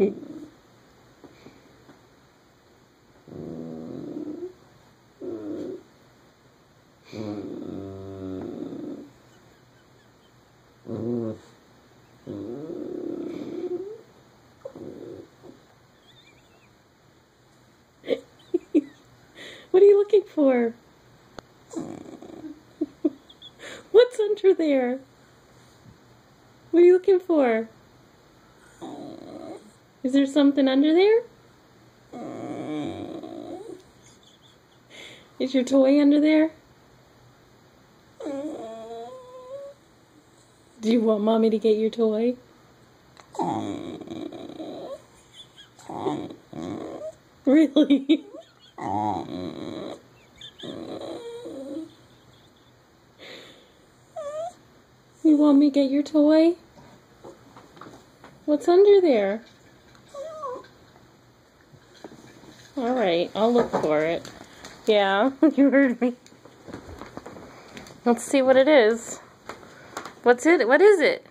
what are you looking for? What's under there? What are you looking for? Is there something under there? Is your toy under there? Do you want mommy to get your toy? Really? You want me to get your toy? What's under there? Alright, I'll look for it. Yeah, you heard me. Let's see what it is. What's it? What is it?